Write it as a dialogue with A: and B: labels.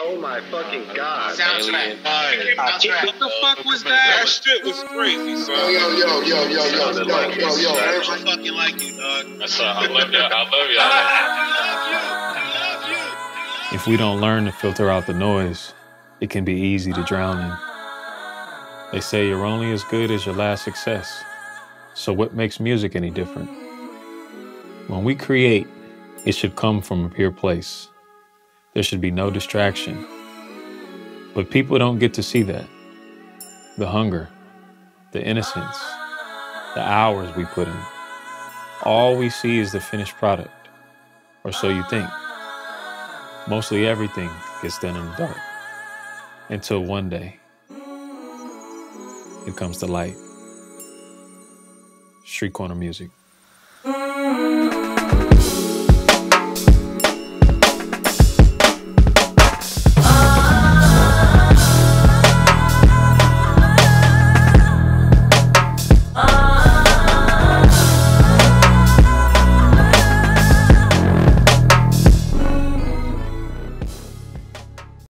A: Oh my fucking god.
B: Sndtrak.
C: Fire.
B: Ah, soundtrack.
D: What the fuck was
C: That
D: that?
C: shit was crazy,
E: Yo,
C: son.
E: yo, yo, yo, yo, yo,
A: Sounded
E: yo,
A: like
E: yo, yo,
D: I fucking like you, dog.
F: That's all. I love y'all. I love y'all.
G: If we don't learn to filter out the noise, it can be easy to drown in. They say you're only as good as your last success. So, what makes music any different? When we create, it should come from a pure place. There should be no distraction. But people don't get to see that. The hunger, the innocence, the hours we put in. All we see is the finished product, or so you think. Mostly everything gets done in the dark until one day it comes to light. Street corner music.